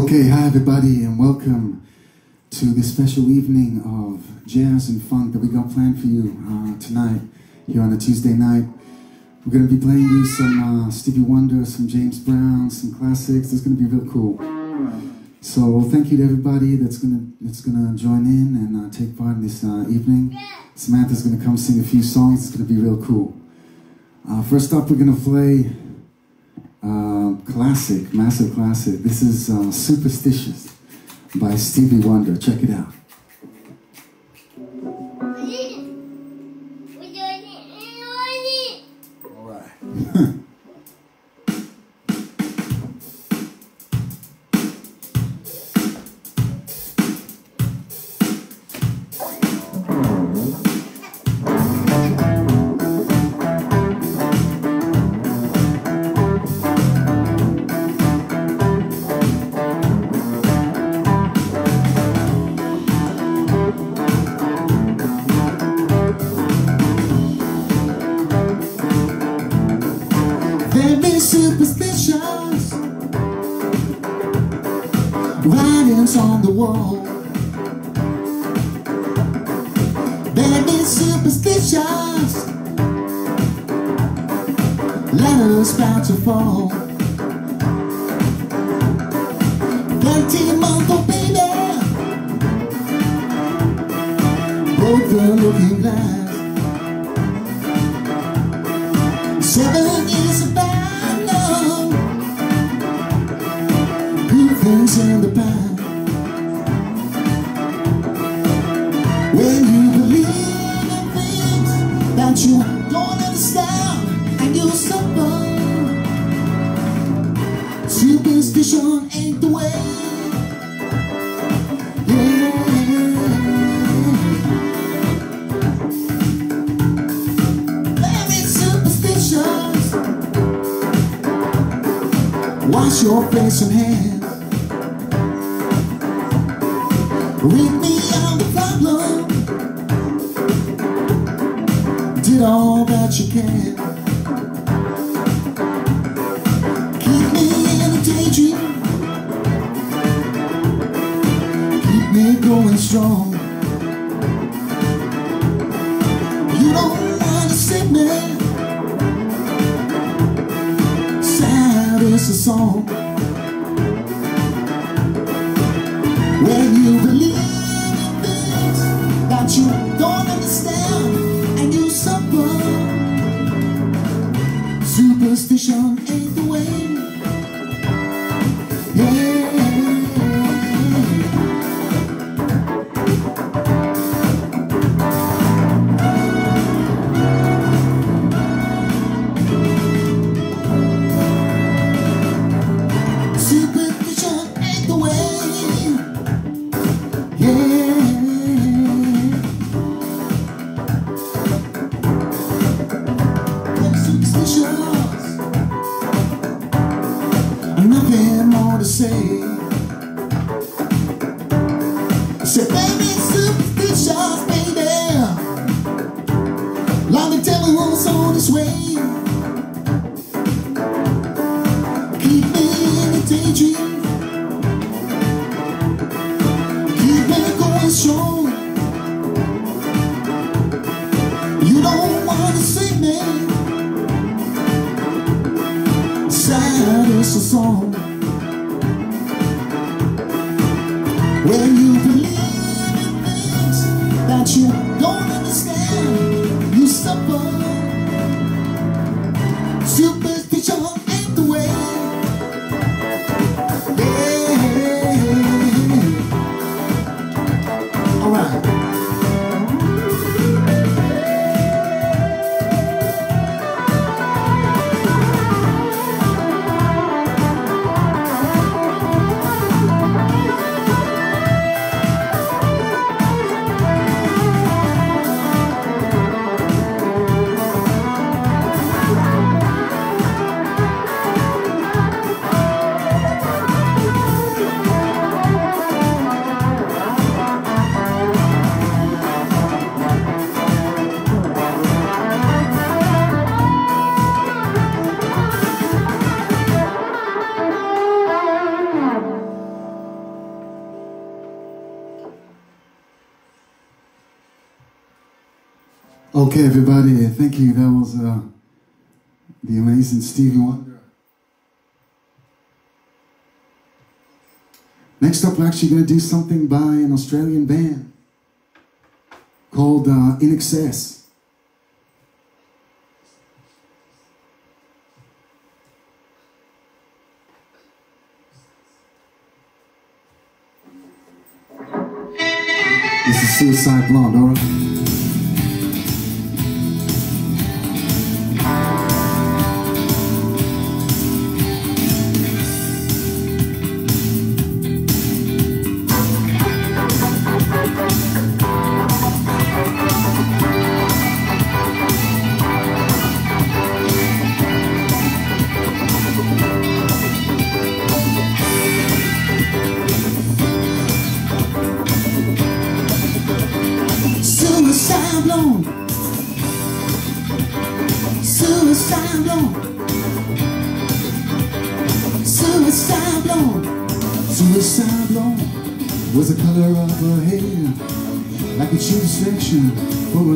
Okay, hi everybody, and welcome to this special evening of jazz and funk that we got planned for you uh, tonight here on a Tuesday night. We're going to be playing you some uh, Stevie Wonder, some James Brown, some classics. It's going to be real cool. So thank you to everybody that's going to that's going to join in and uh, take part in this uh, evening. Samantha's going to come sing a few songs. It's going to be real cool. Uh, first up, we're going to play uh, classic, massive classic. This is uh, Superstitious by Stevie Wonder. Check it out. Okay, everybody, thank you. That was uh, the amazing Stevie Wonder. Next up, we're actually going to do something by an Australian band called uh, INXS. This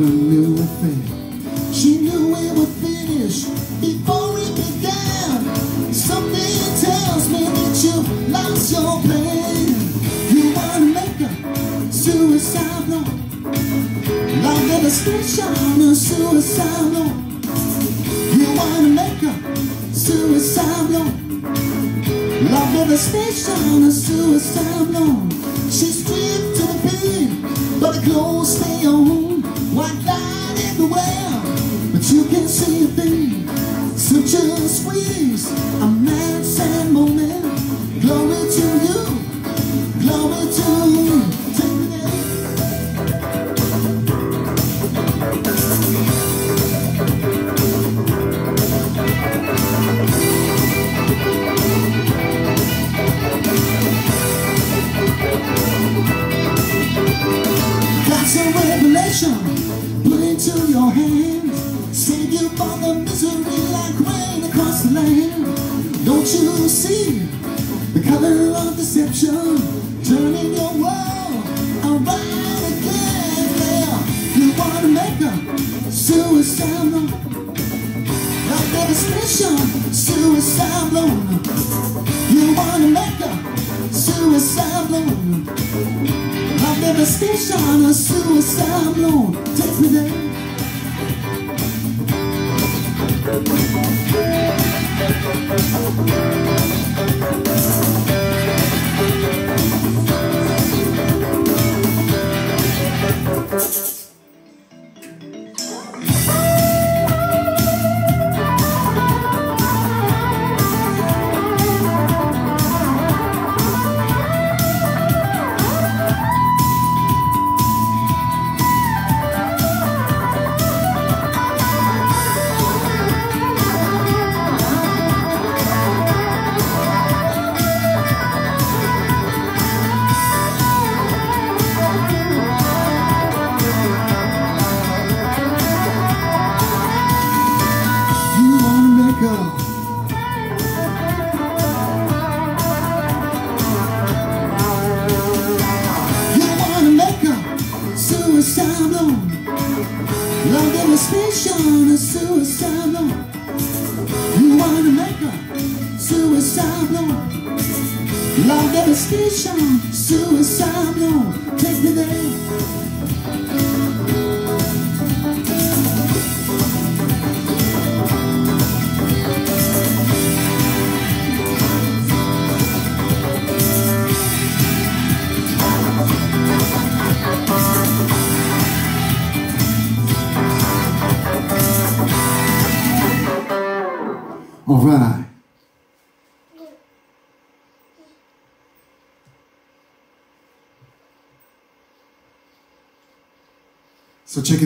She knew we would finish before it began. Something tells me that you lost your. You wanna make a suicide blonde. Like devastation, a suicide. You wanna make a suicide. Love devastation, a suicide to the pin, but the clothes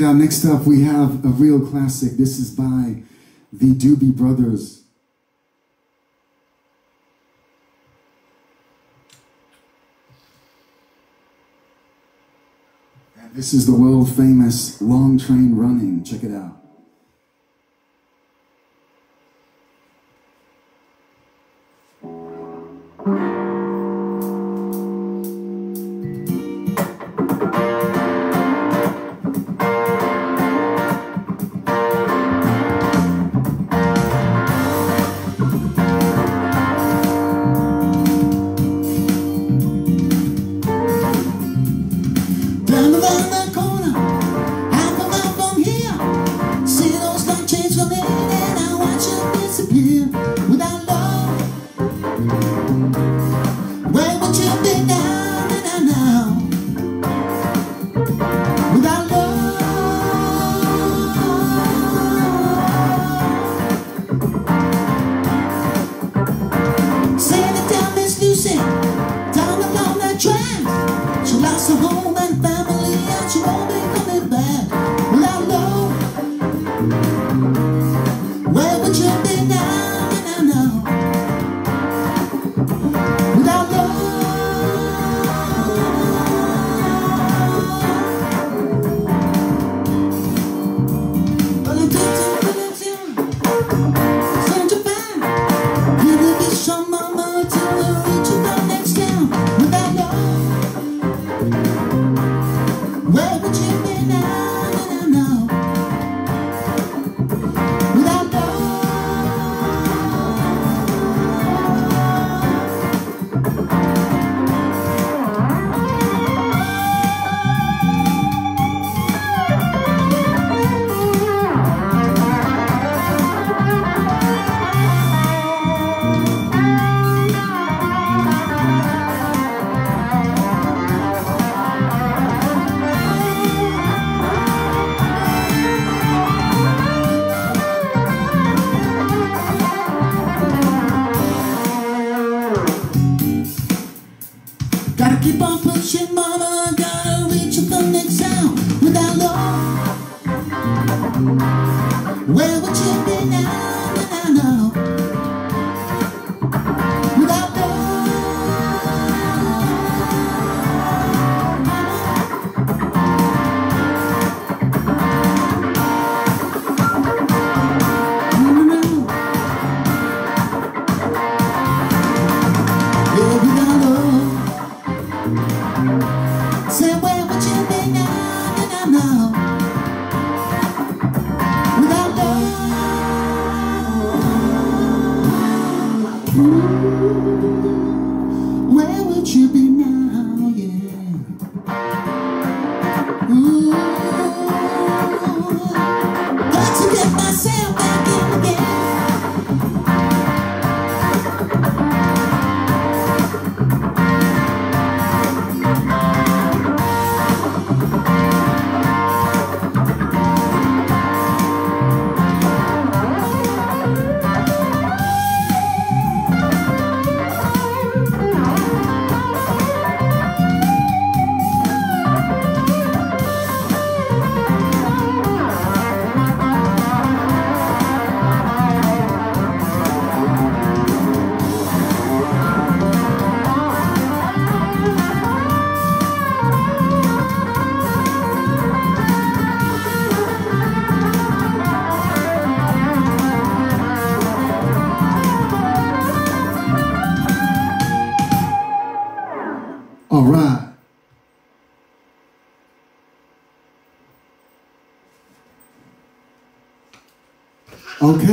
it out. Next up, we have a real classic. This is by the Doobie Brothers. And this is the world famous Long Train Running. Check it out. Staying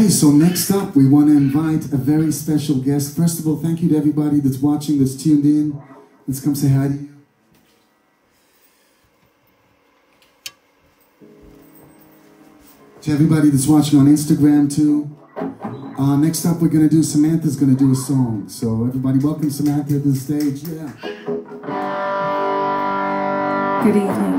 Okay, so next up, we want to invite a very special guest. First of all, thank you to everybody that's watching, that's tuned in. Let's come say hi to you. To everybody that's watching on Instagram, too. Uh, next up, we're going to do, Samantha's going to do a song. So everybody, welcome Samantha to the stage. Yeah. Good evening.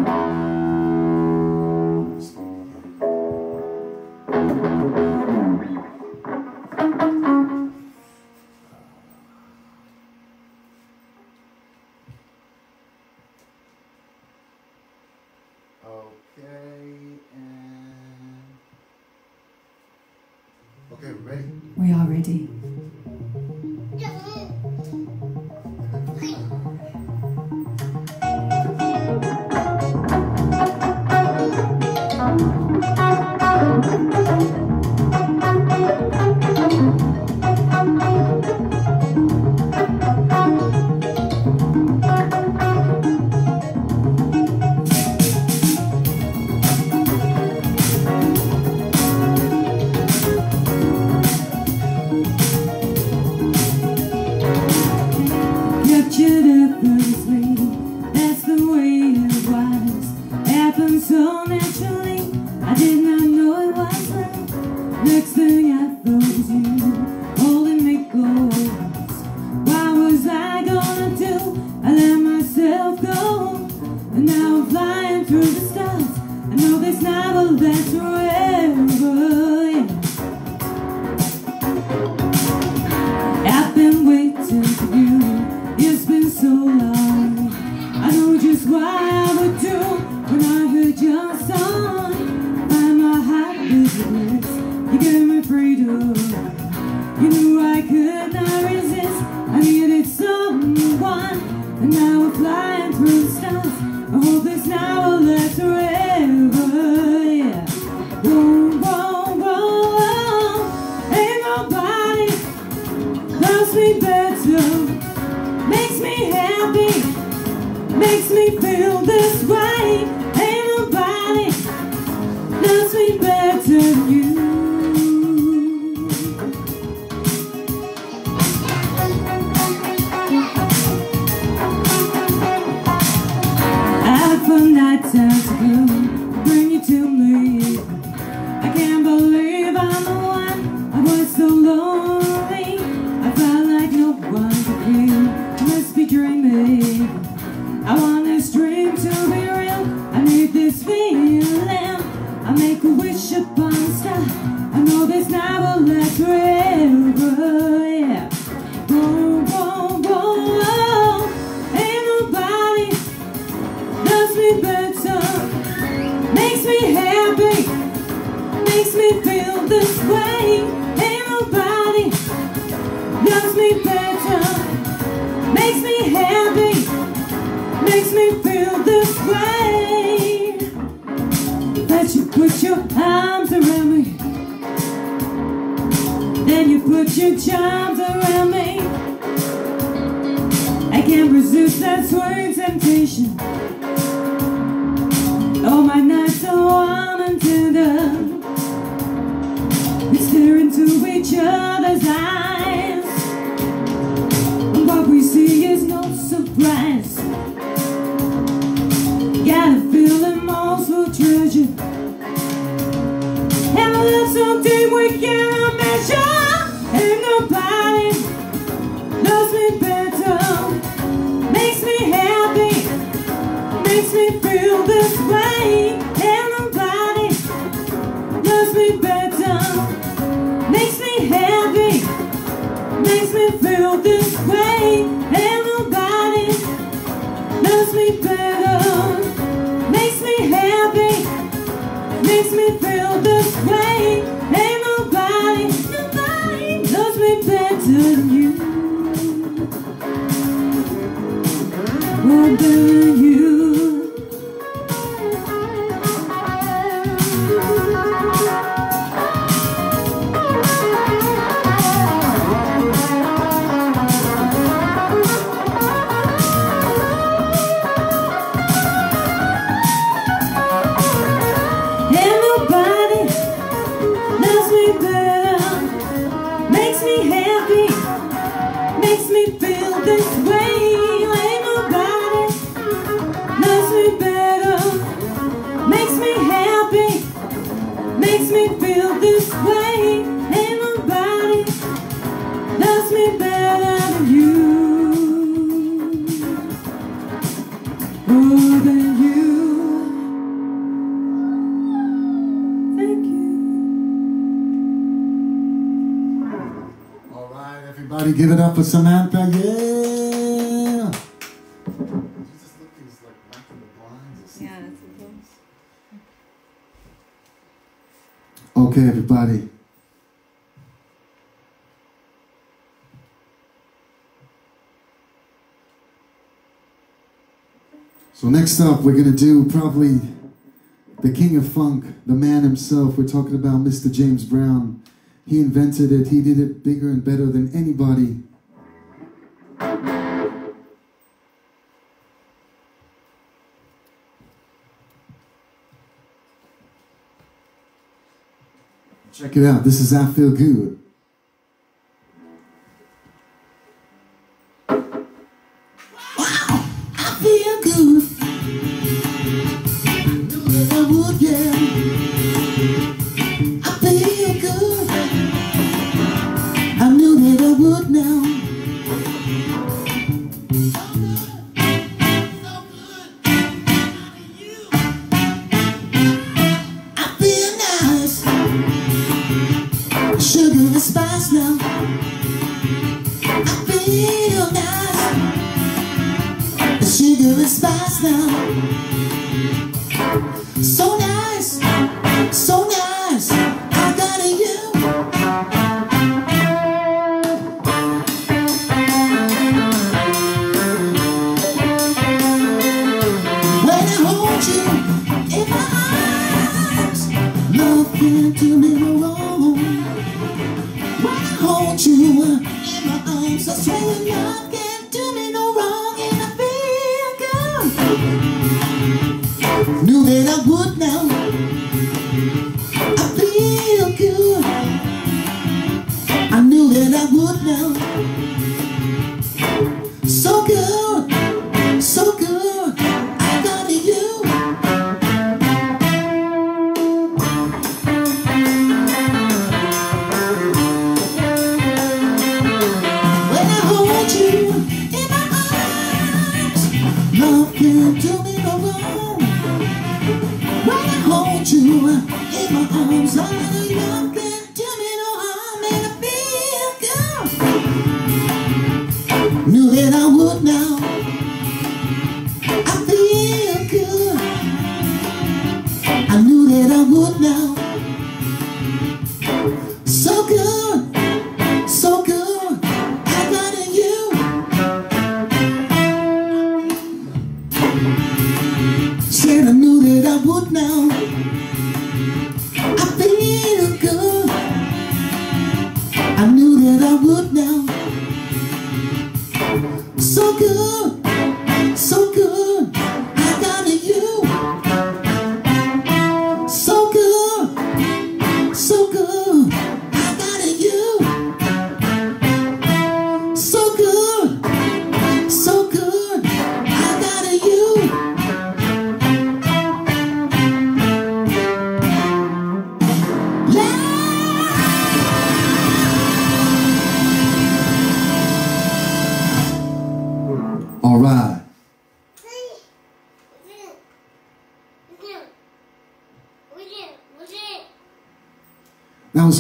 Everybody give it up for Samantha, yeah! yeah okay, everybody. So next up, we're gonna do probably the king of funk, the man himself. We're talking about Mr. James Brown. He invented it. He did it bigger and better than anybody. Check it out. This is I Feel Good.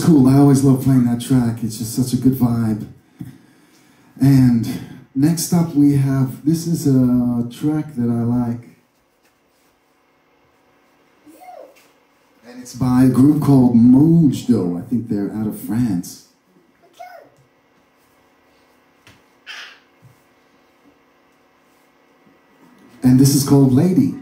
cool. I always love playing that track. It's just such a good vibe. And next up we have, this is a track that I like. And it's by a group called Modjo. I think they're out of France. And this is called Lady.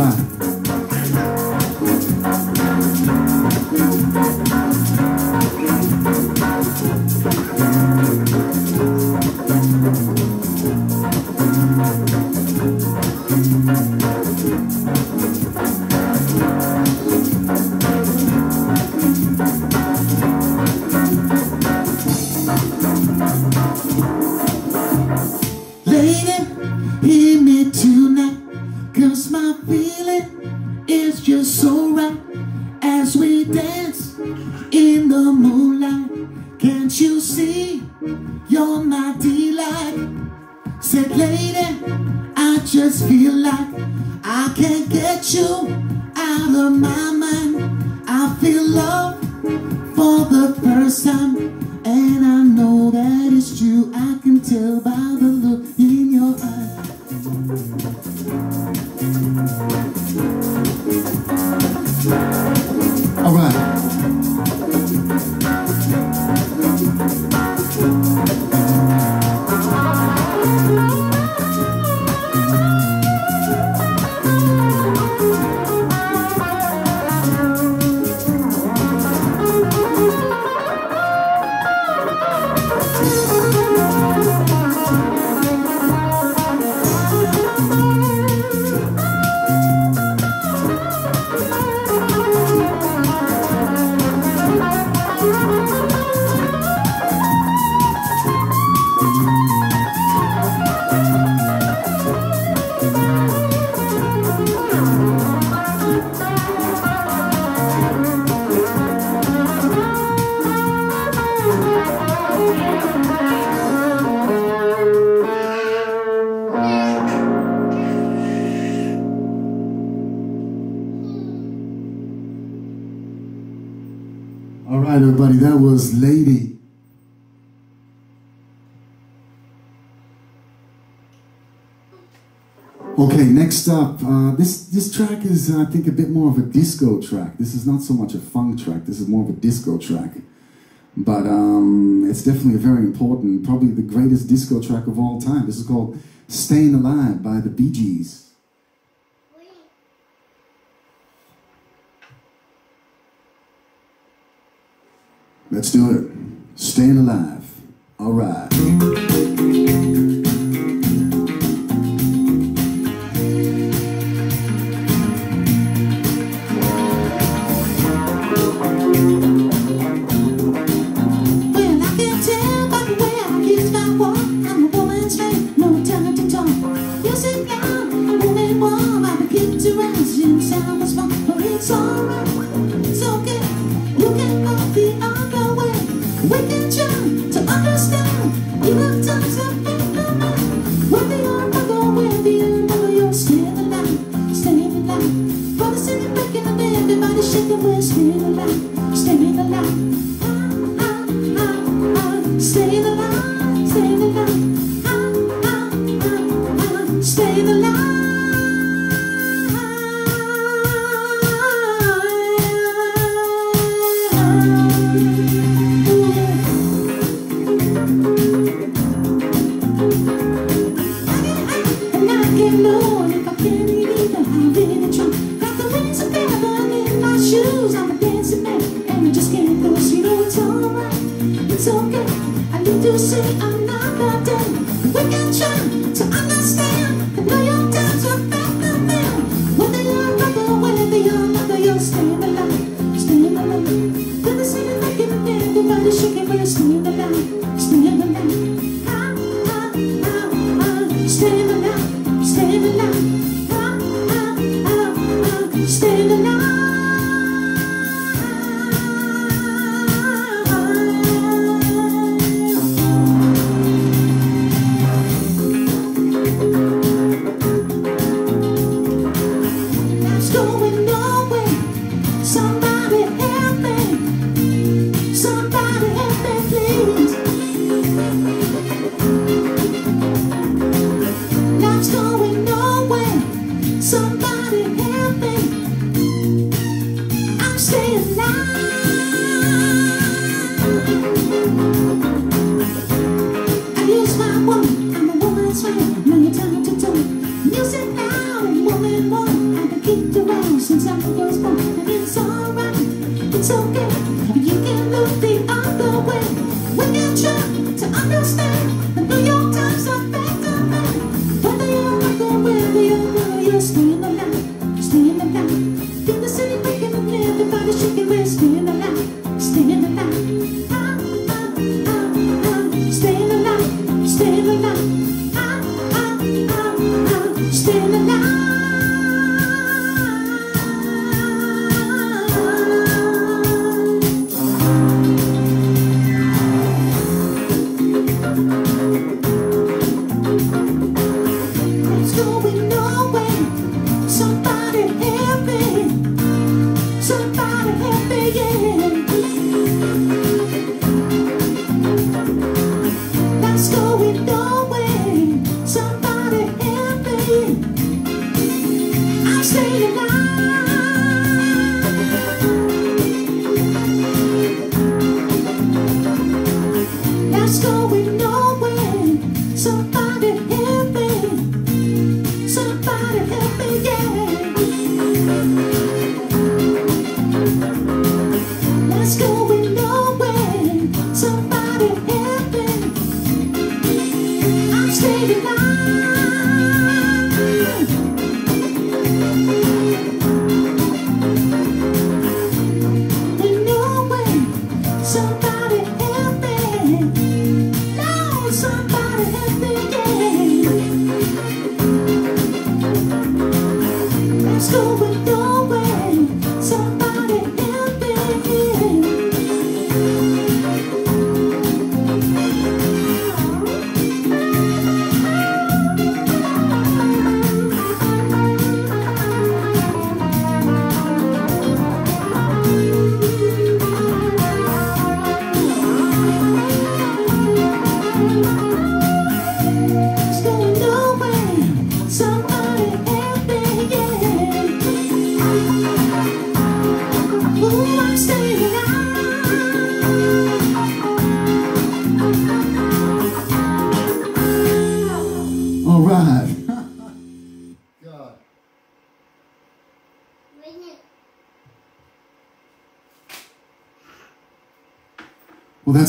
Roma. track is, I think, a bit more of a disco track. This is not so much a funk track. This is more of a disco track. But um, it's definitely a very important, probably the greatest disco track of all time. This is called Staying Alive by the Bee Gees. Let's do it. Staying alive. All right.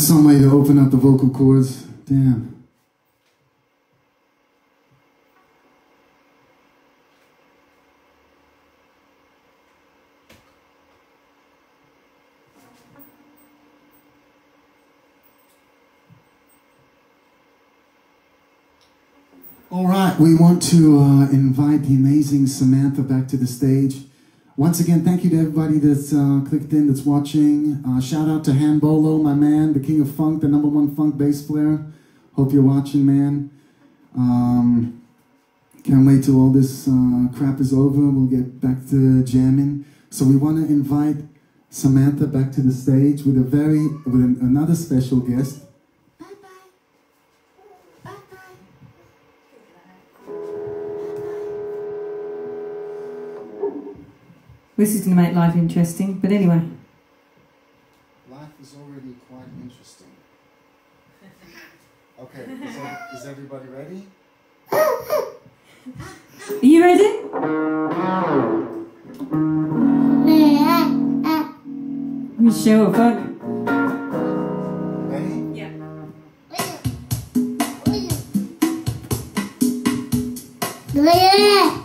That's some way to open up the vocal cords. Damn. All right, we want to uh, invite the amazing Samantha back to the stage. Once again, thank you to everybody that's uh, clicked in, that's watching. Uh, shout out to Han Bolo, my man, the king of funk, the number one funk bass player. Hope you're watching, man. Um, can't wait till all this uh, crap is over. We'll get back to jamming. So we want to invite Samantha back to the stage with a very with an, another special guest. This is going to make life interesting, but anyway. Life is already quite interesting. Okay, is, ev- is everybody ready? Are you ready? Michelle, fuck. Ready? Yeah. Yeah.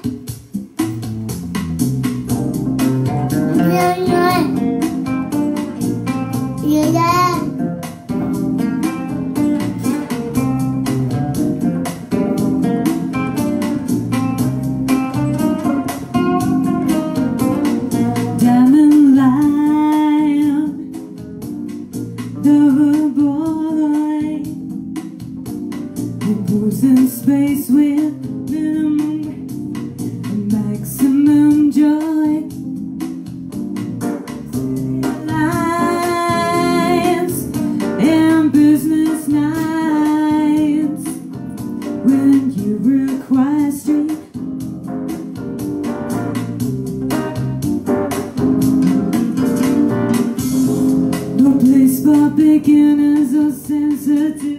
beginners are sensitive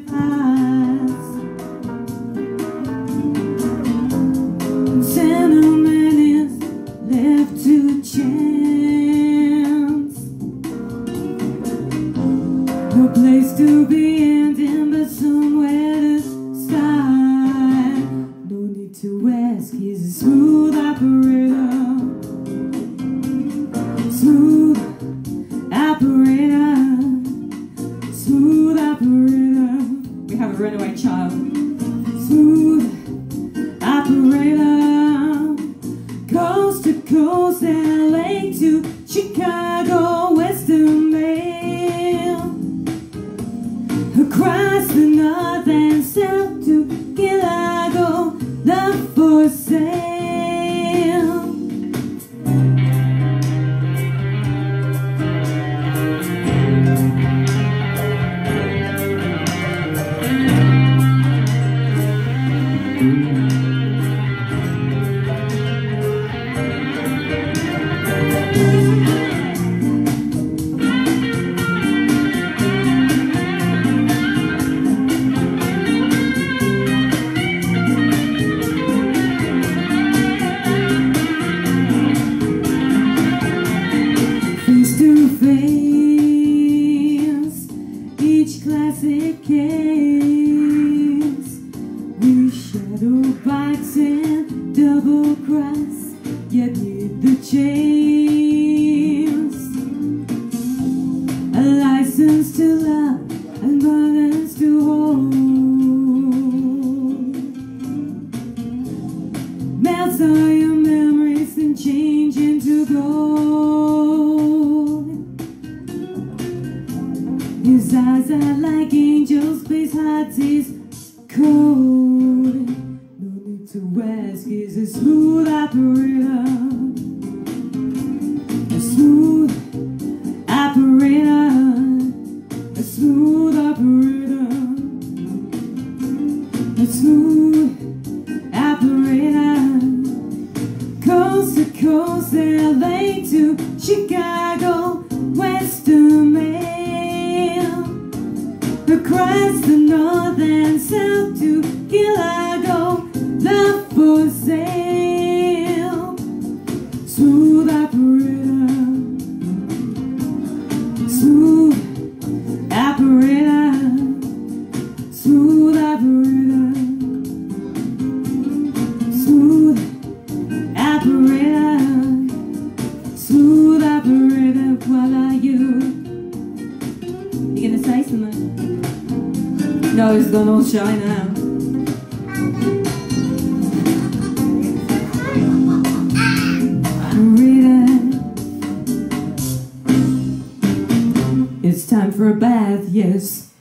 for a bath, yes.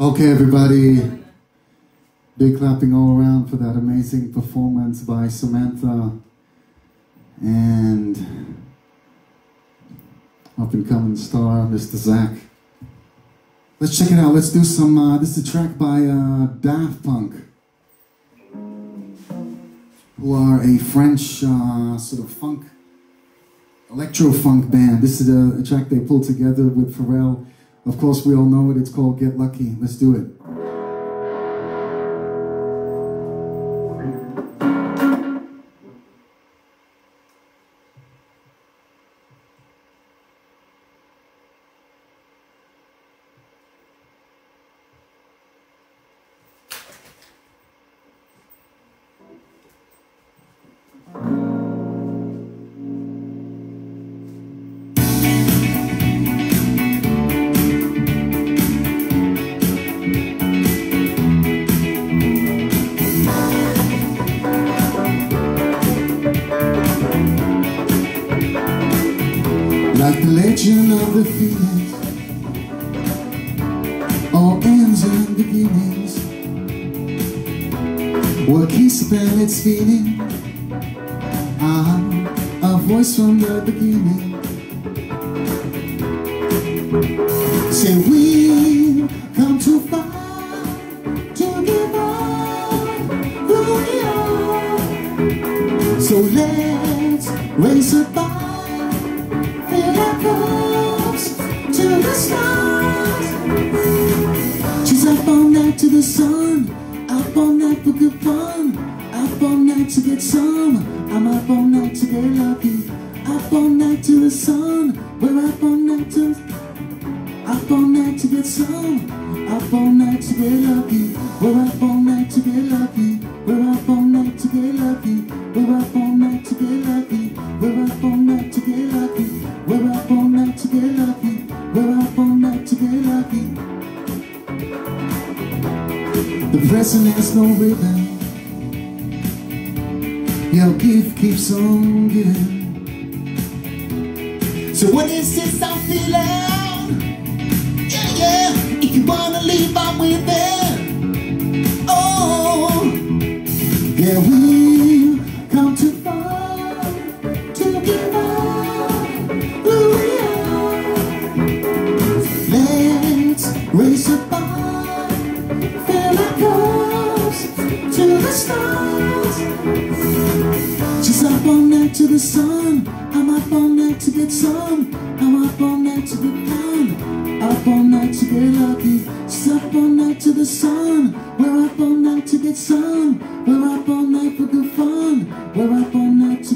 Okay, everybody. Big clapping all around for that amazing performance by Samantha. And up and coming star, Mr. Zach. Let's check it out. Let's do some. Uh, this is a track by uh, Daft Punk, who are a French uh, sort of funk electro funk band. This is a, a track they pulled together with Pharrell. Of course, we all know it. It's called Get Lucky. Let's do it.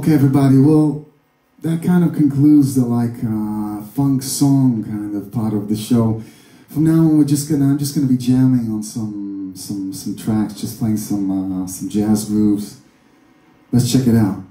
Okay, everybody. Well, that kind of concludes the like uh, funk song kind of part of the show. From now on, we're just gonna I'm just gonna be jamming on some some some tracks, just playing some uh, some jazz grooves. Let's check it out.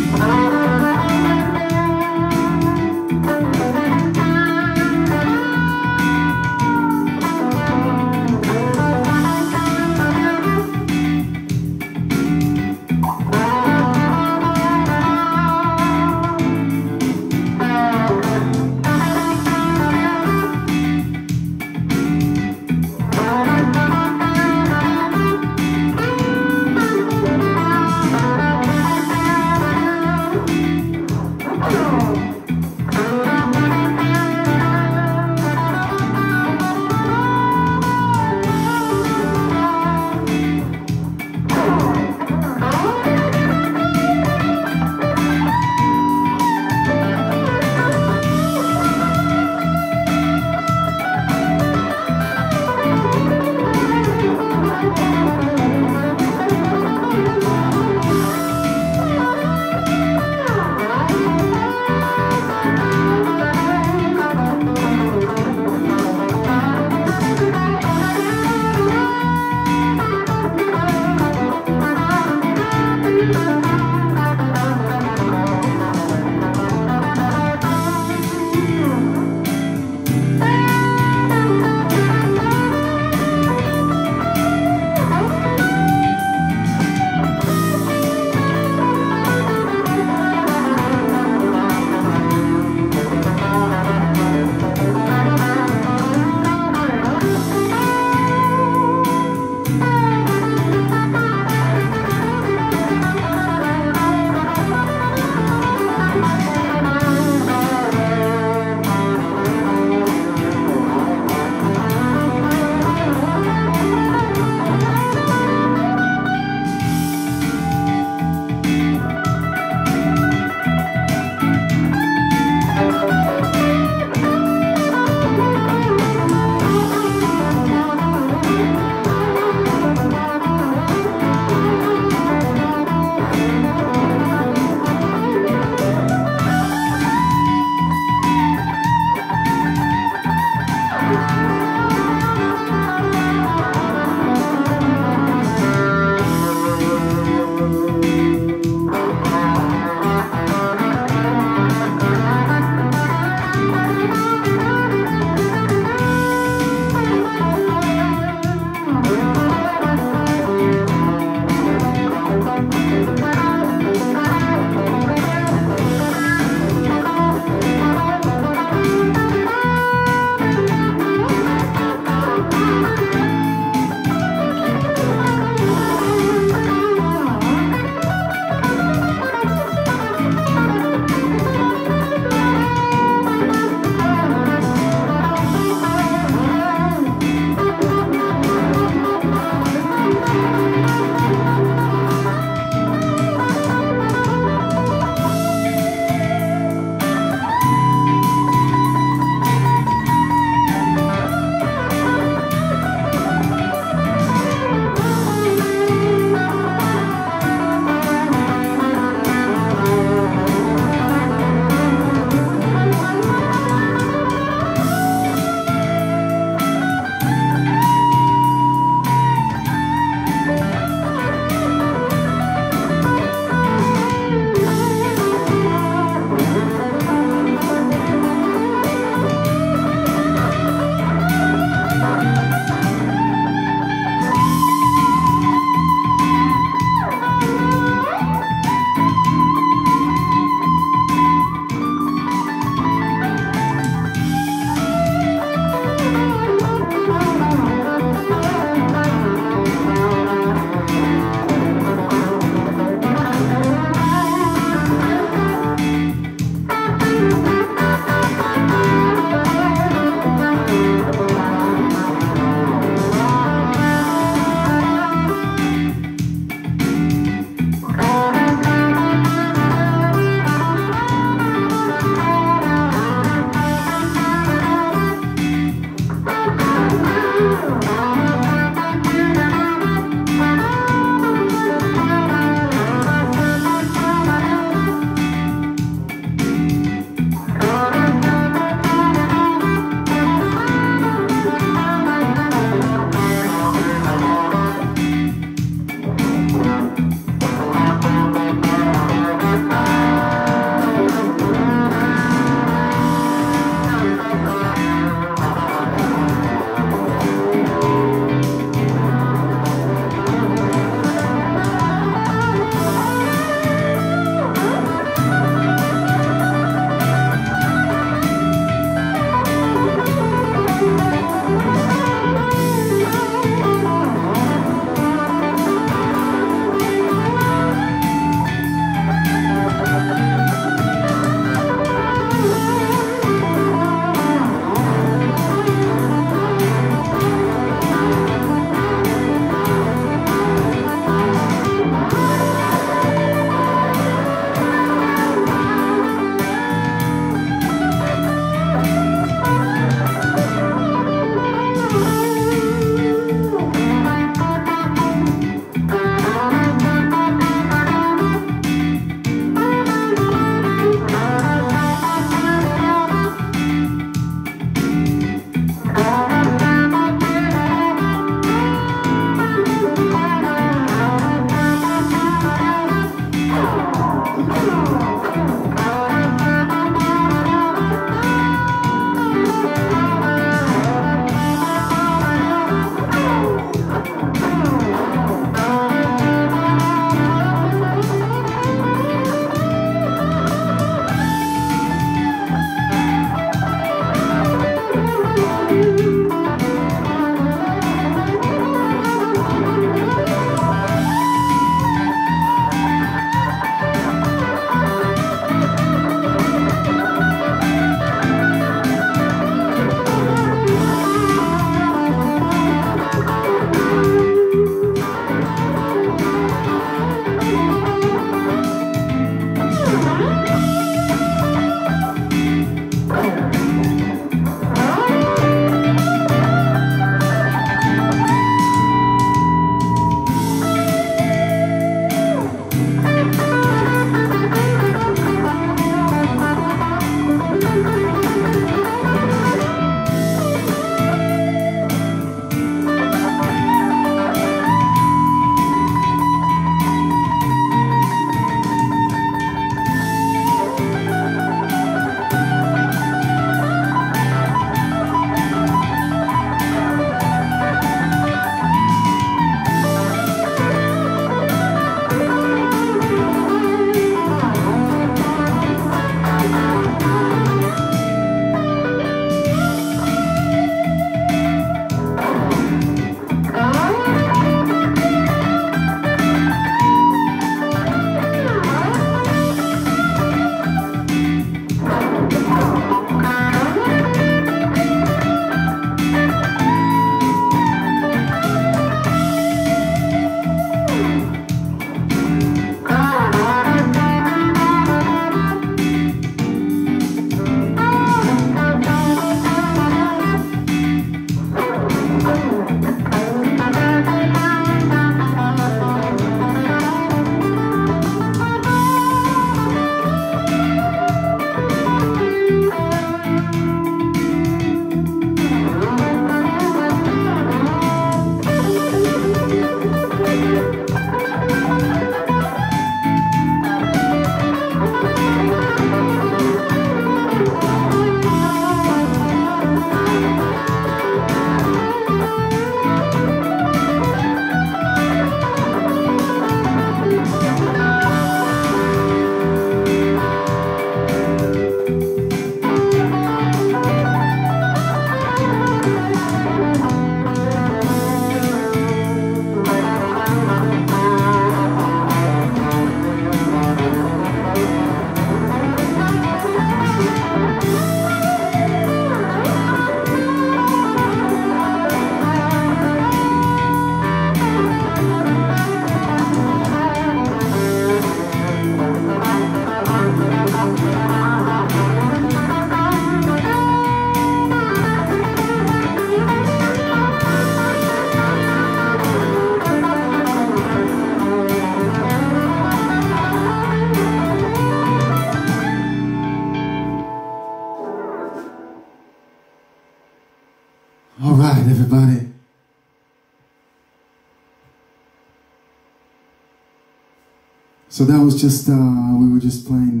So that was just, uh, we were just playing,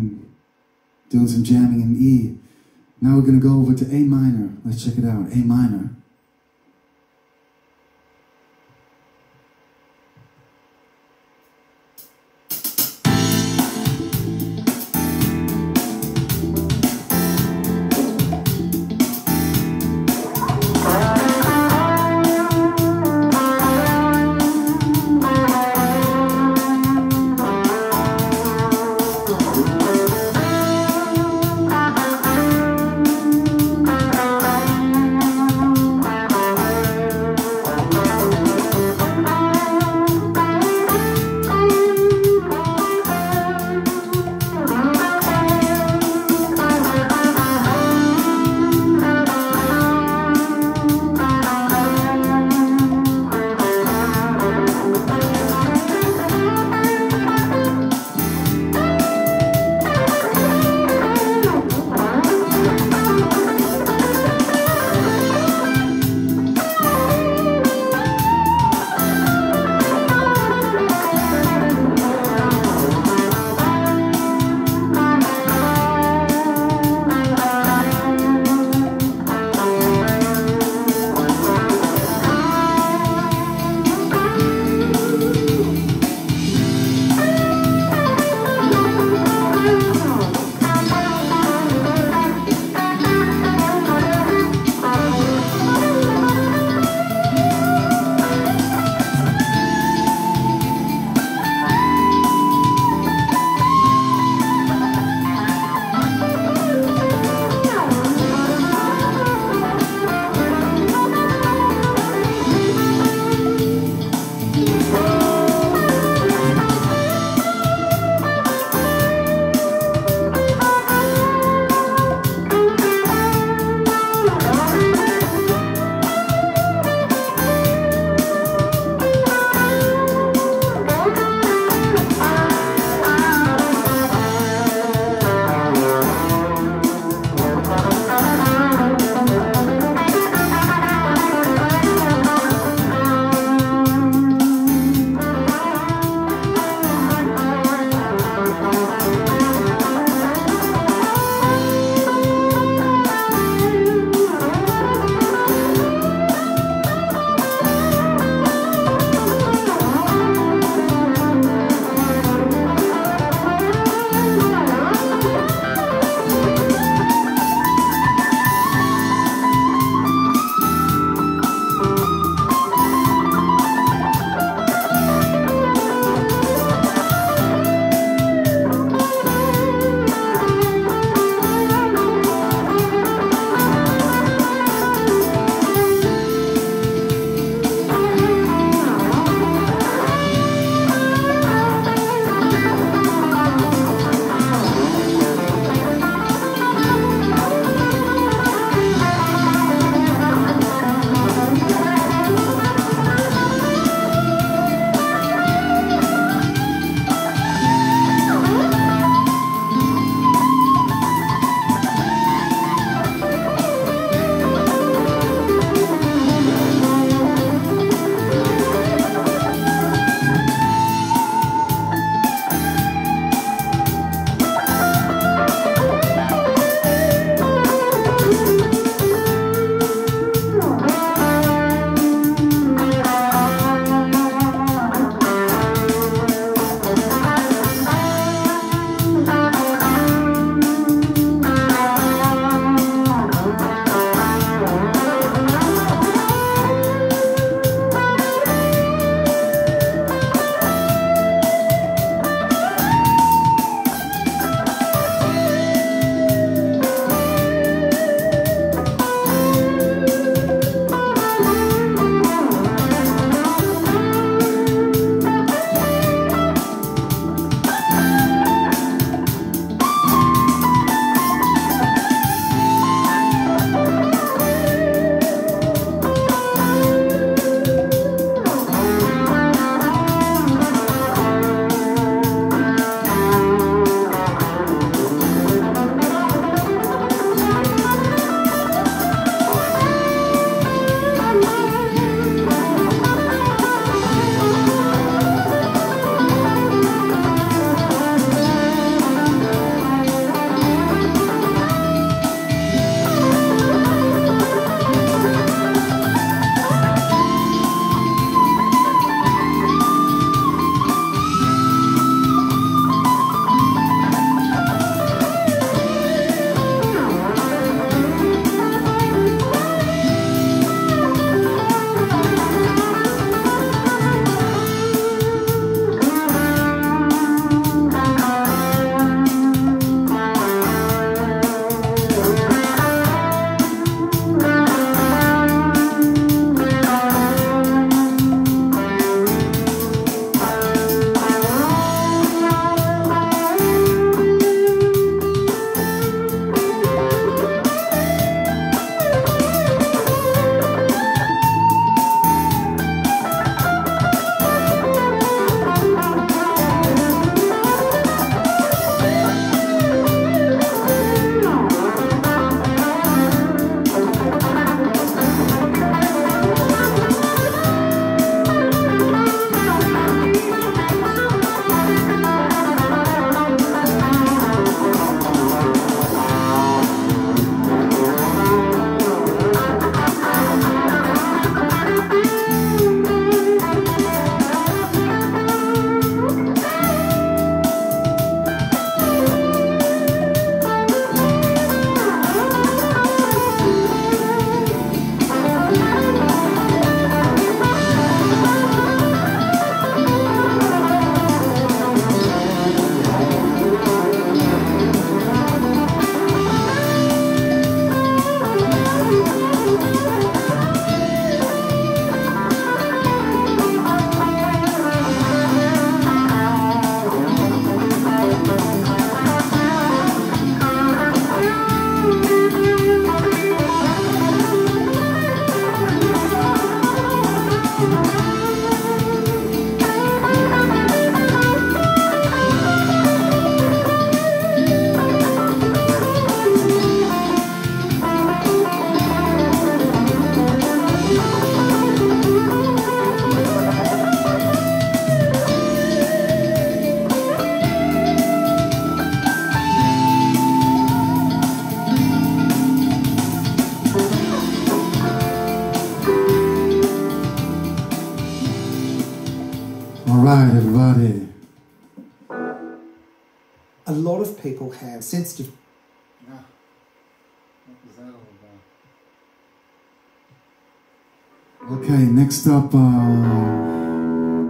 up, uh,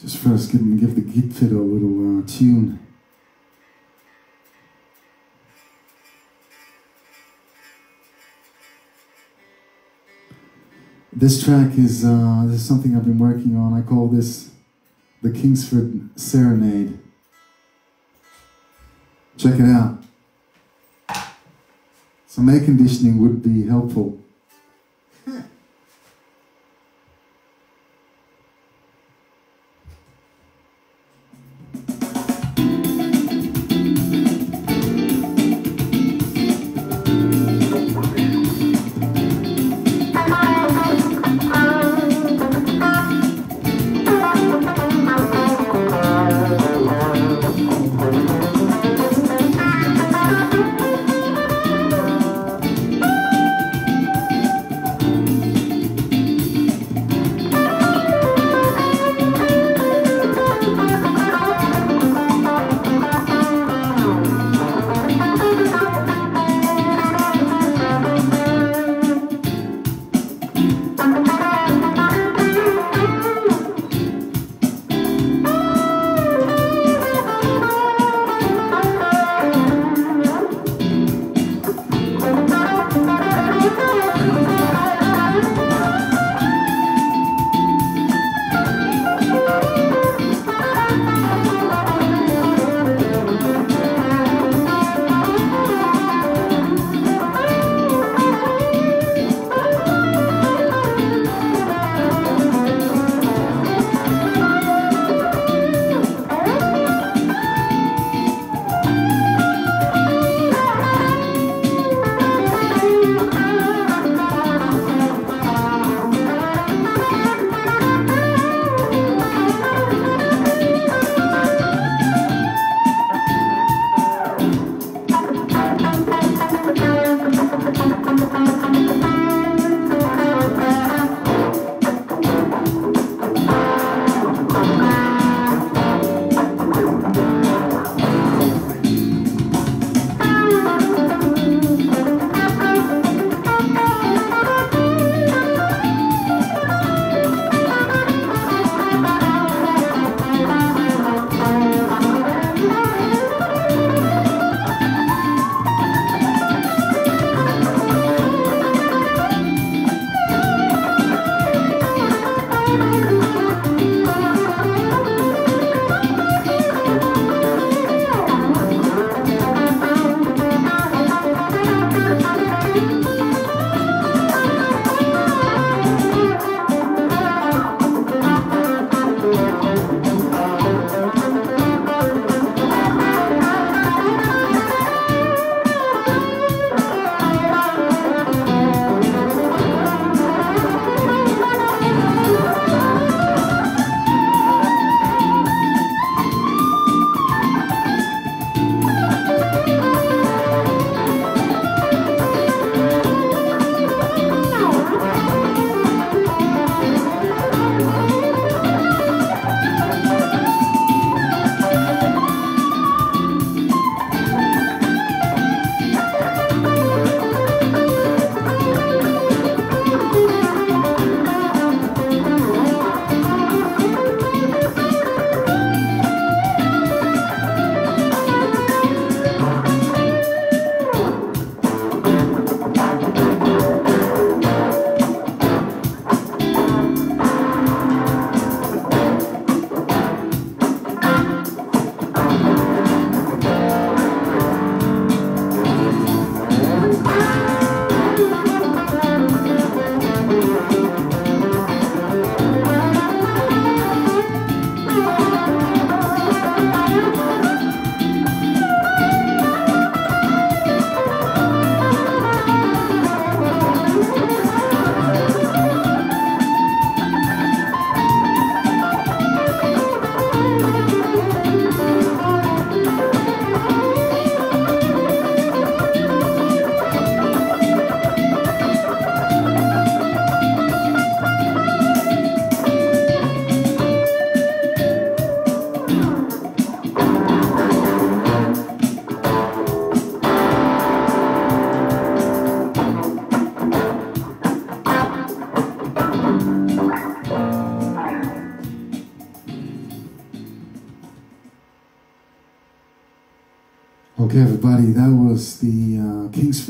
just first give, give the Fiddle a little uh, tune. This track is uh, this is something I've been working on. I call this the Kingsford Serenade. Check it out. Some air conditioning would be helpful.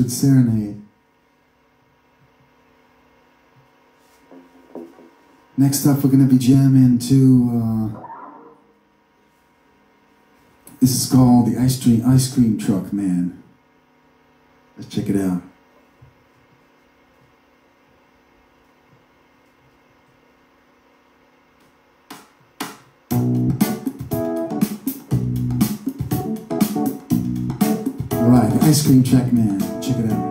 Kingsford Serenade. Next up, we're going to be jamming to. Uh, this is called the Ice Cream Ice Cream Truck Man. Let's check it out. All right, Ice Cream Truck Man. Check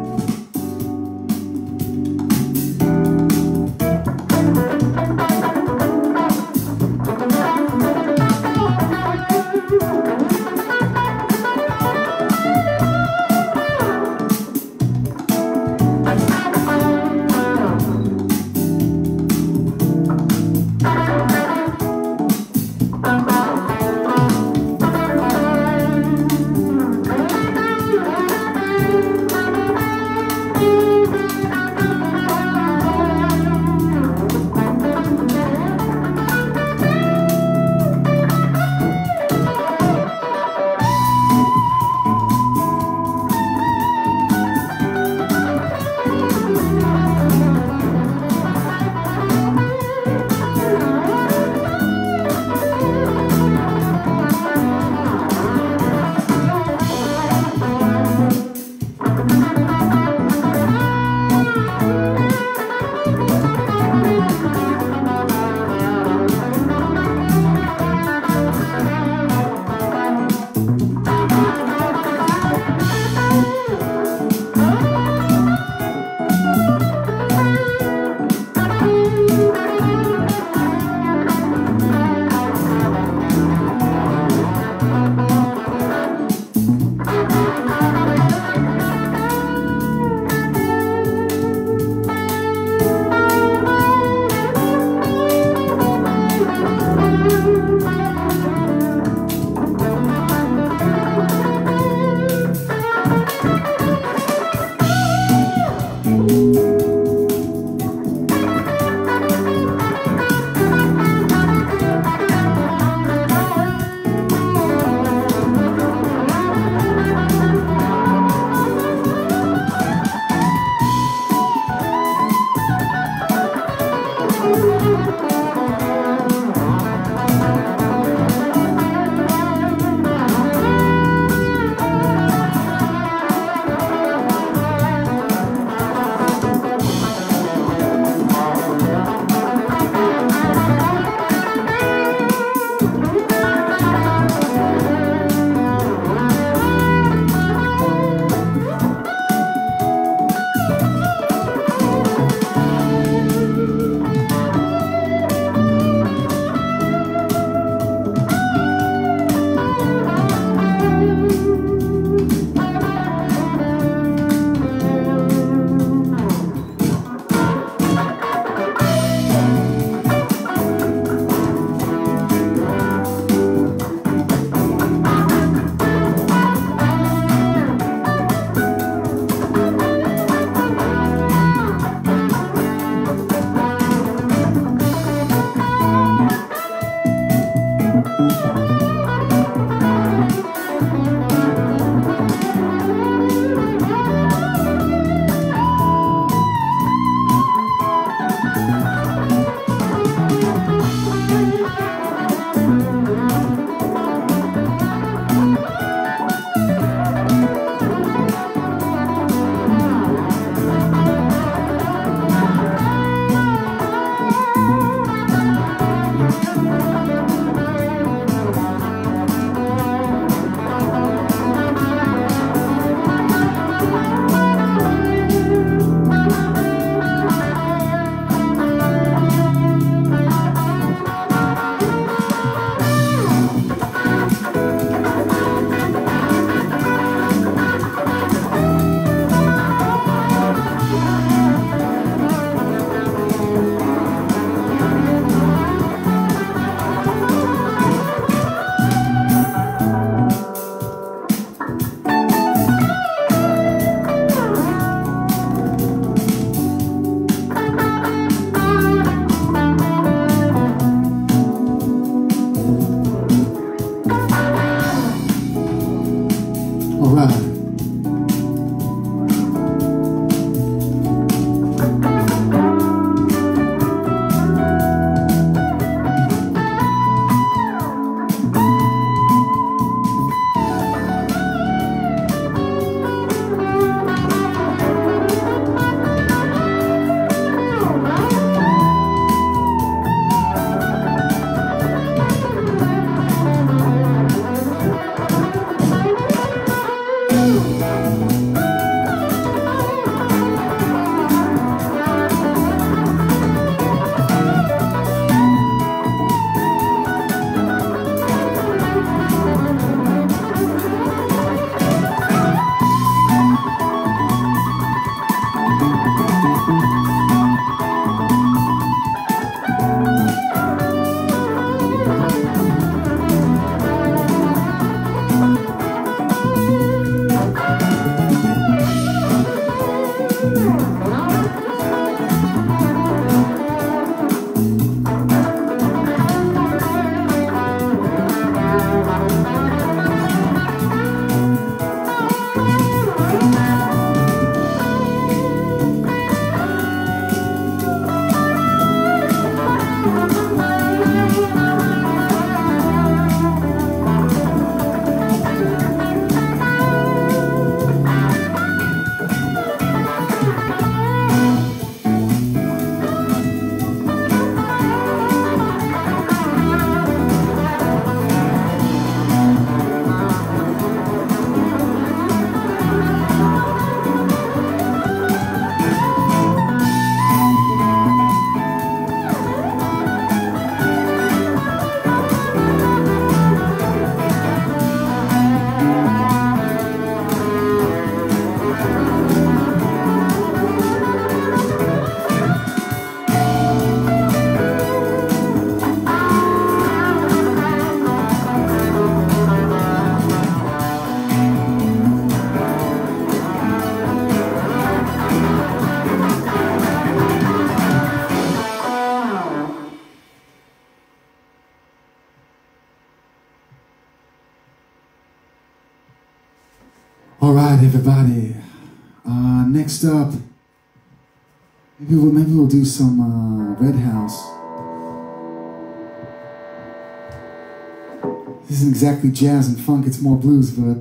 exactly jazz and funk, it's more blues, but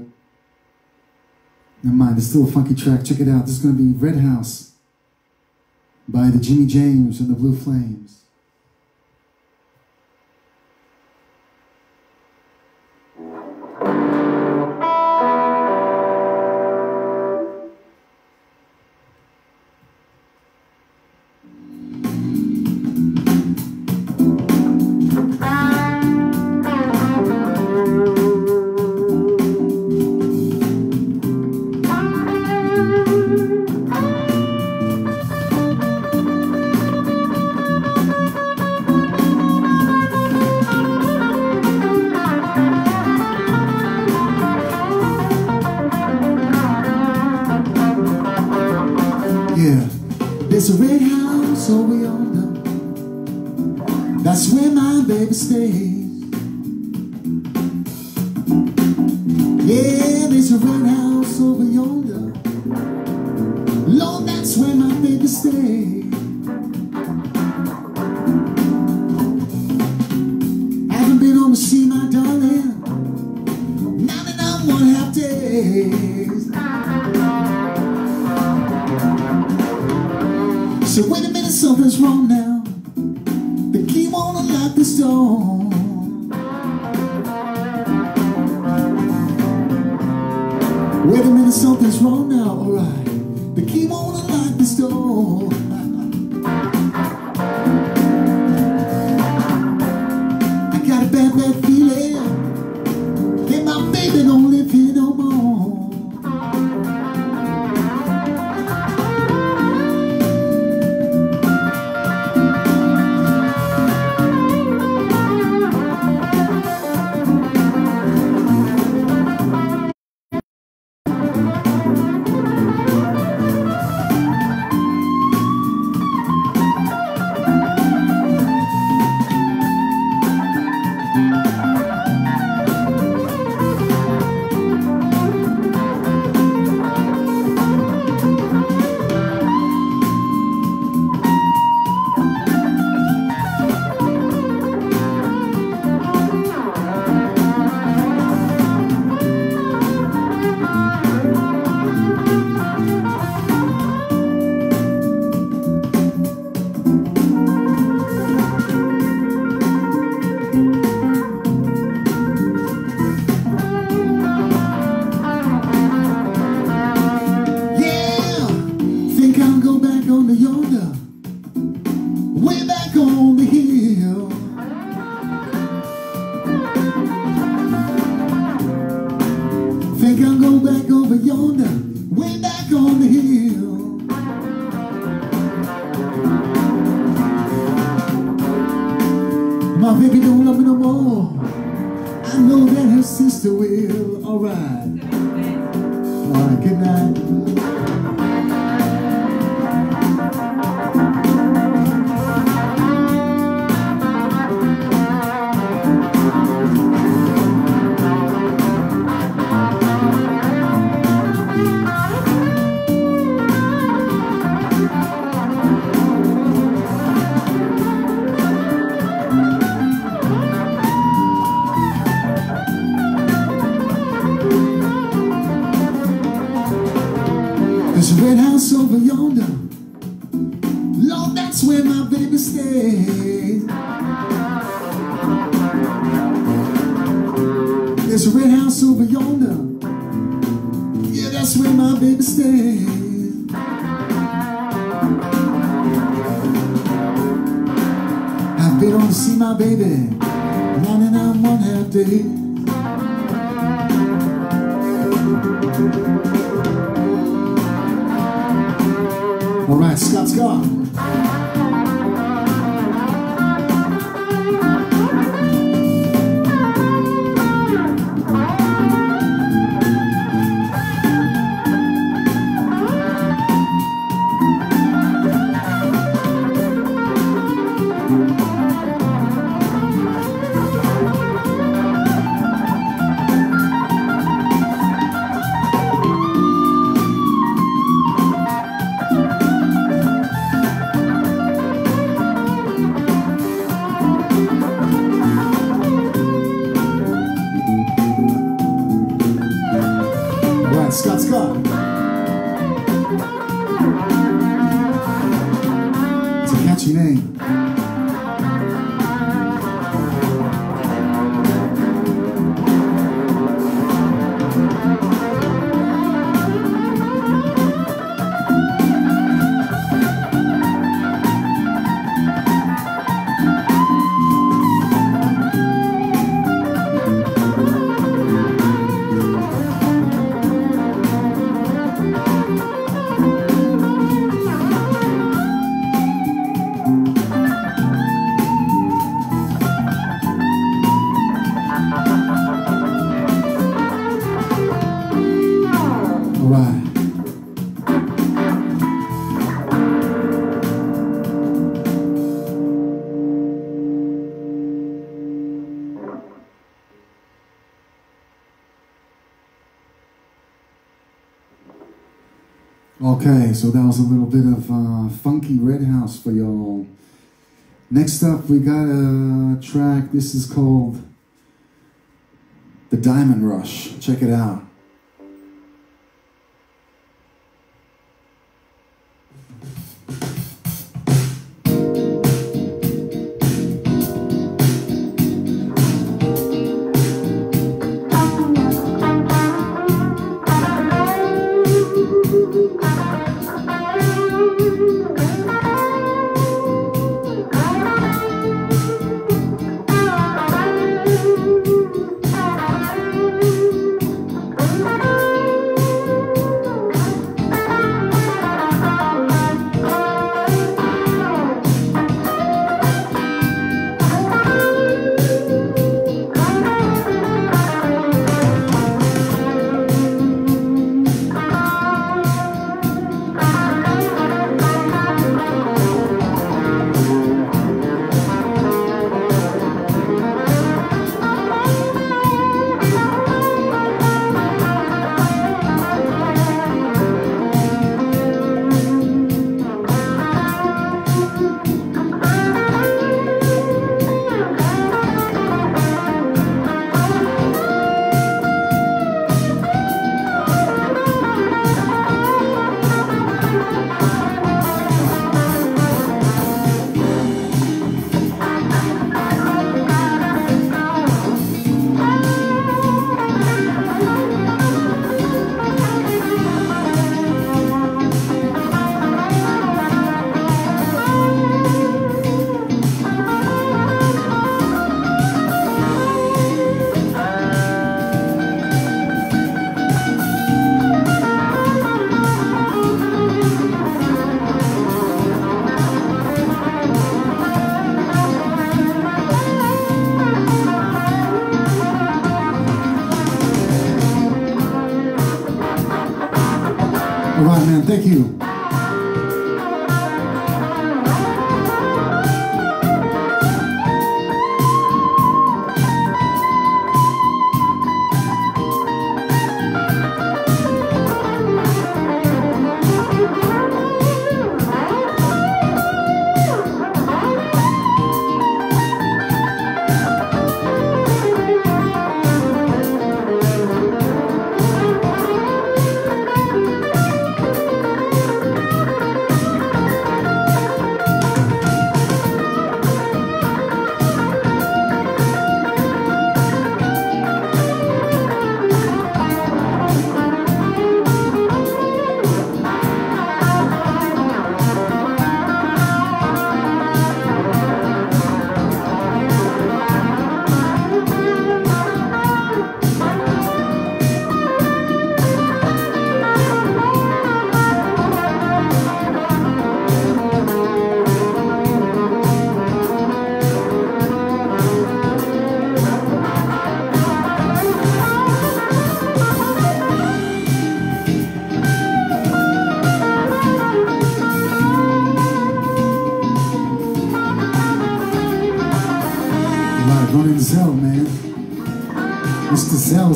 never mind, it's still a funky track. Check it out. This is going to be Red House by the Jimmy James and the Blue Flames. Okay, so that was a little bit of uh, funky Red House for y'all. Next up, we got a track. This is called The Diamond Rush. Check it out.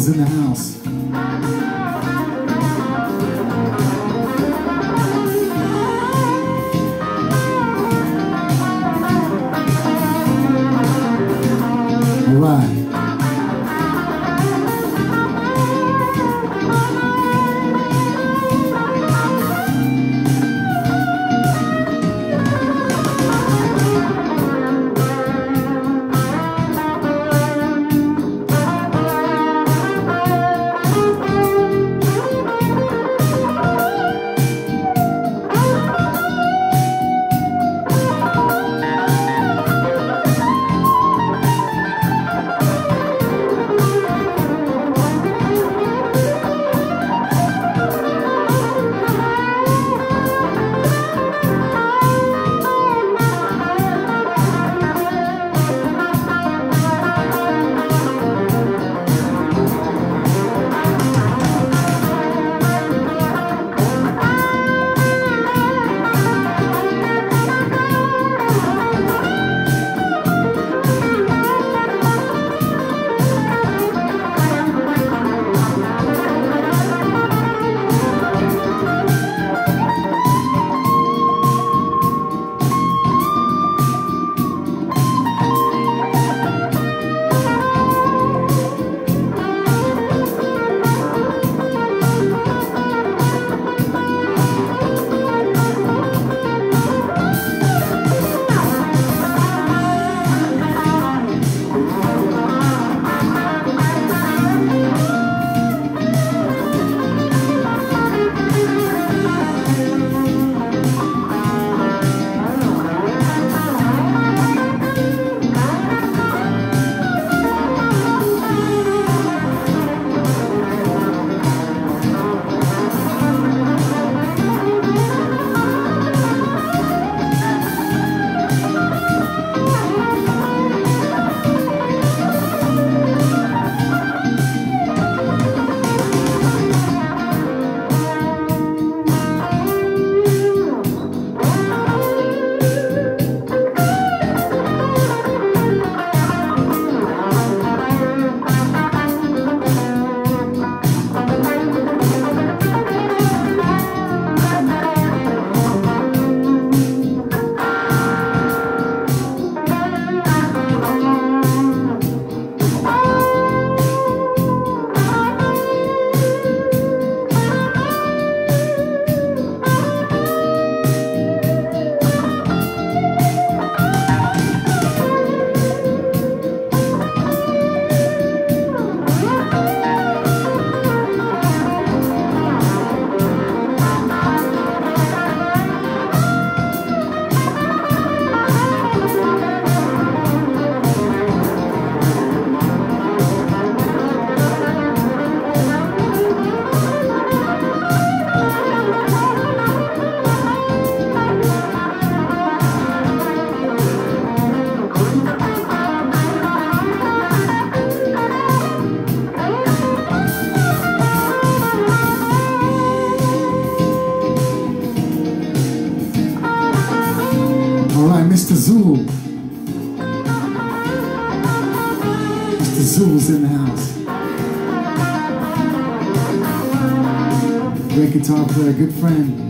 Mr. Zell's player, good friend.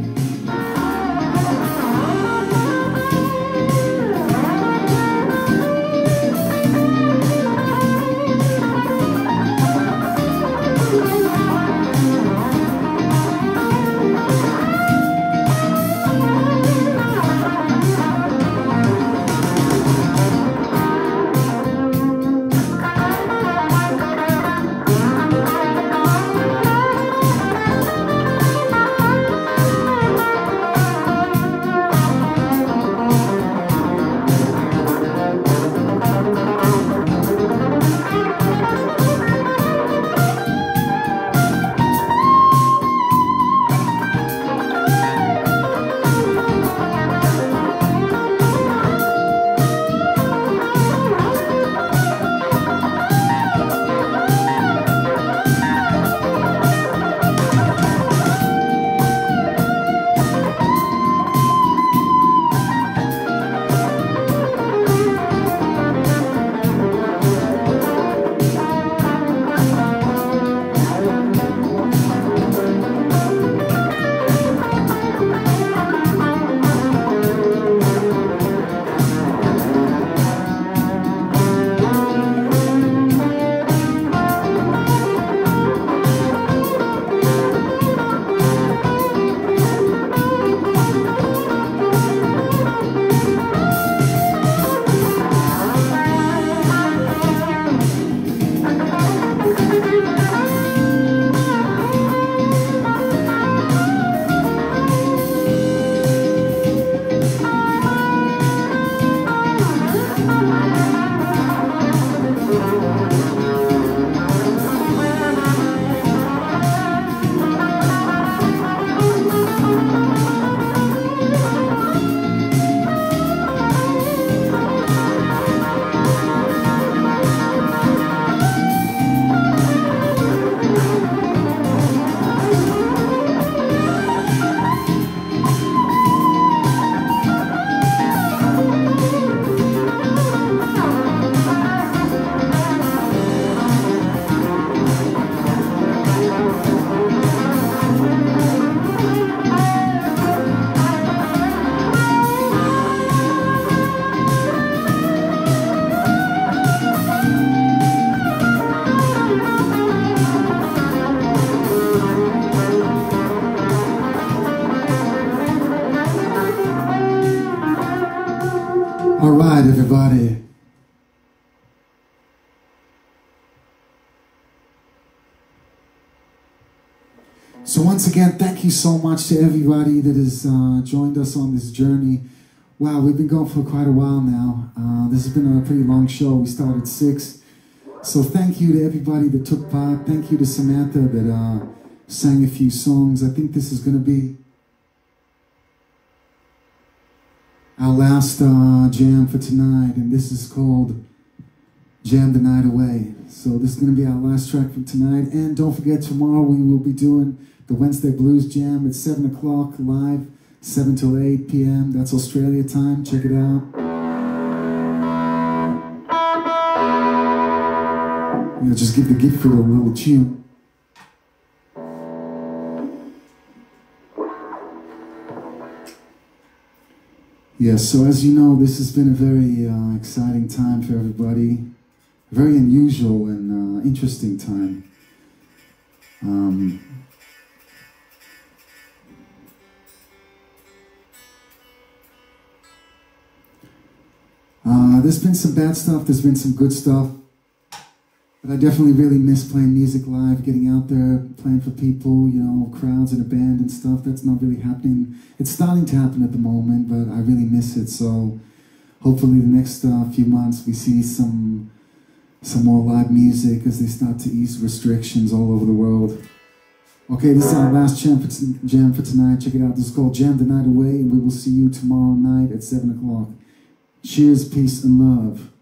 So much to everybody that has uh, joined us on this journey. Wow, we've been going for quite a while now. Uh, this has been a pretty long show. We started six. So thank you to everybody that took part. Thank you to Samantha that uh, sang a few songs. I think this is going to be our last uh, jam for tonight, and this is called Jam the Night Away. So this is going to be our last track for tonight. And don't forget, tomorrow we will be doing the Wednesday Blues Jam at 7 o'clock live, 7 till 8 p.m. That's Australia time. Check it out. You know, just give the gift for a little tune. Yes, so as you know, this has been a very uh, exciting time for everybody. A very unusual and uh, interesting time. Um, uh, there's been some bad stuff, there's been some good stuff. But I definitely really miss playing music live, getting out there, playing for people, you know, crowds and a band and stuff. That's not really happening. It's starting to happen at the moment, but I really miss it. So hopefully the next uh, few months we see some some more live music as they start to ease restrictions all over the world. Okay, this is our last jam for, jam for tonight. Check it out. This is called Jam the Night Away, and we will see you tomorrow night at 7 o'clock. Cheers, peace, and love.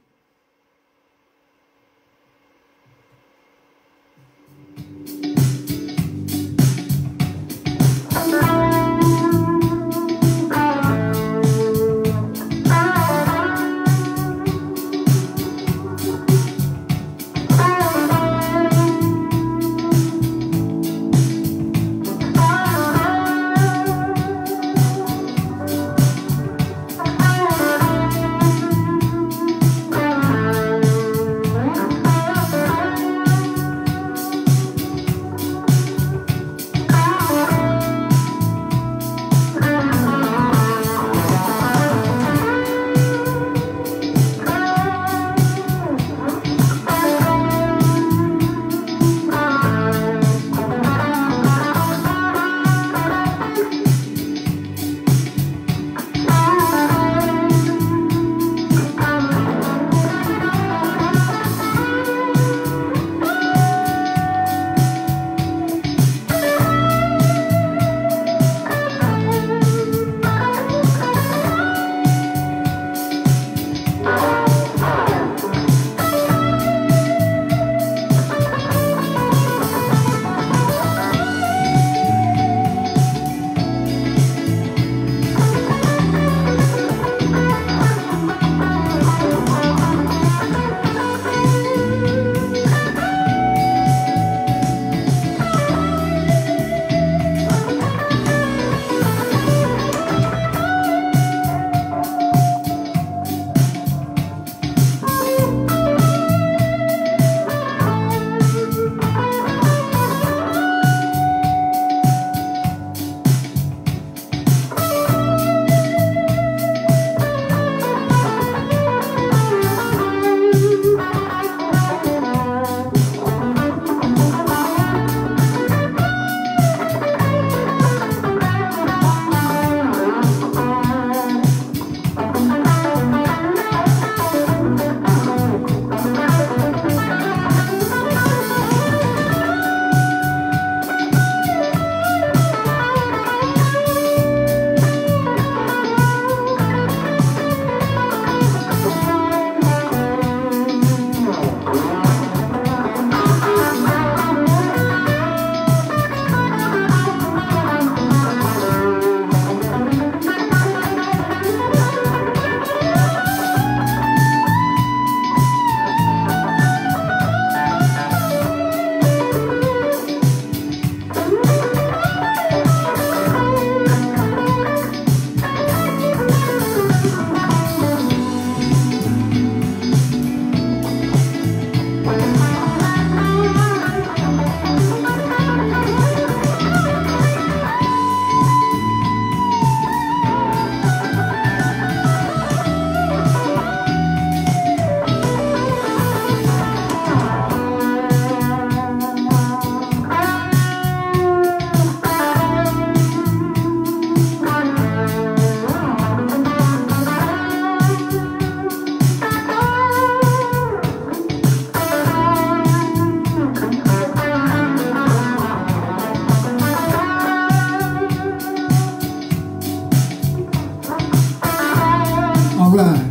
All right.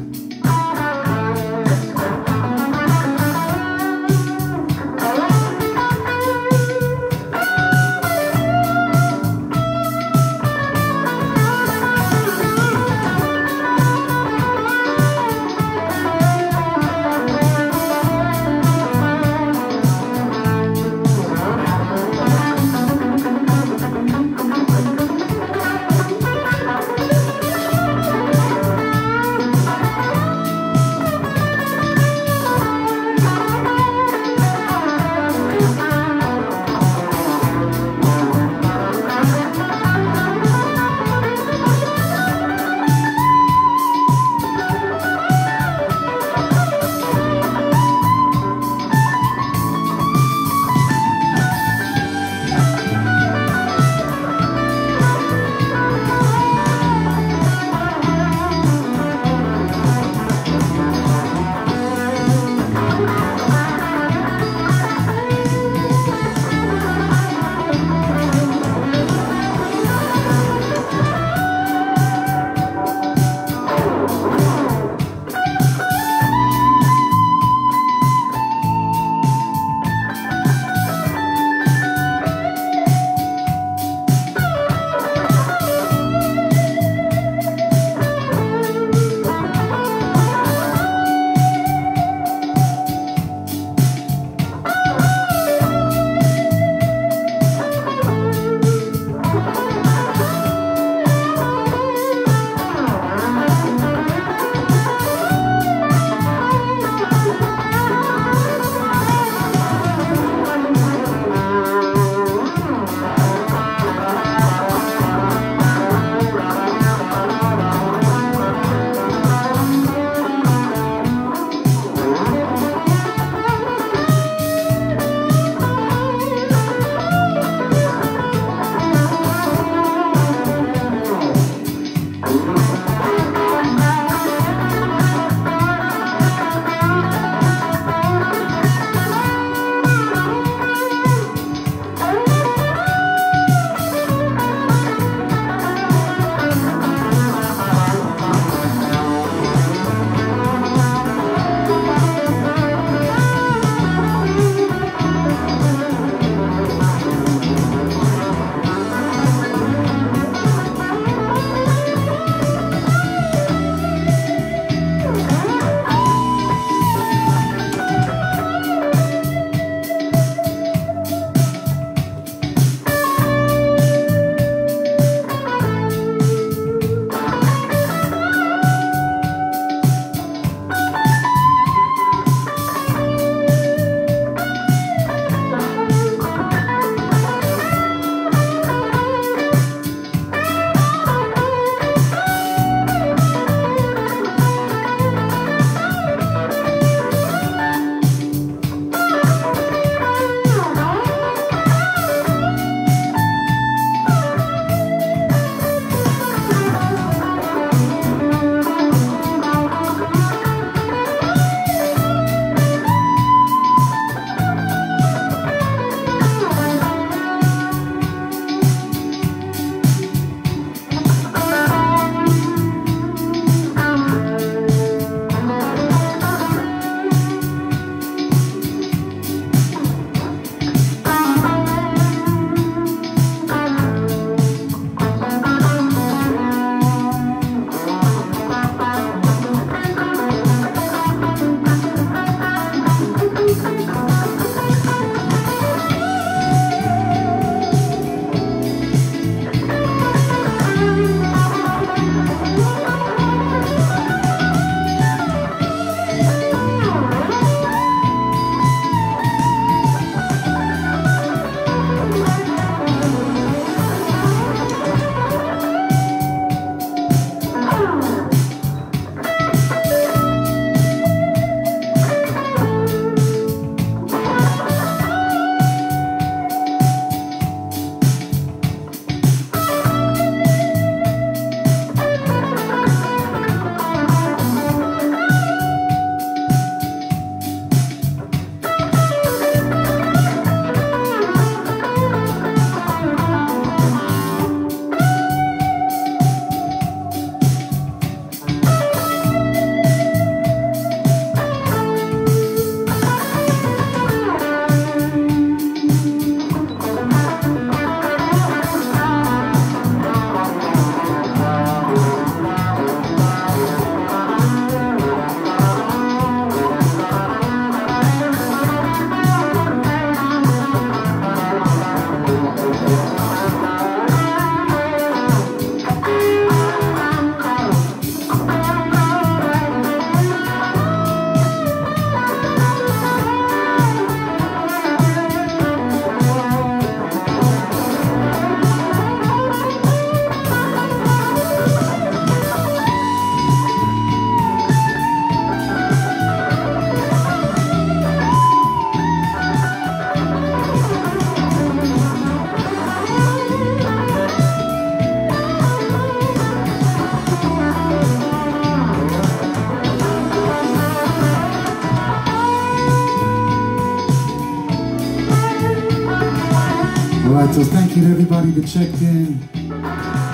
To everybody that checked in.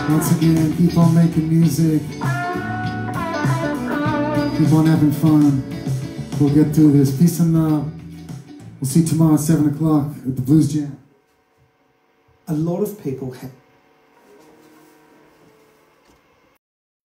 Once again, keep on making music. Keep on having fun. We'll get through this. Peace and love. We'll see you tomorrow at 7 o'clock at the Blues Jam. A lot of people have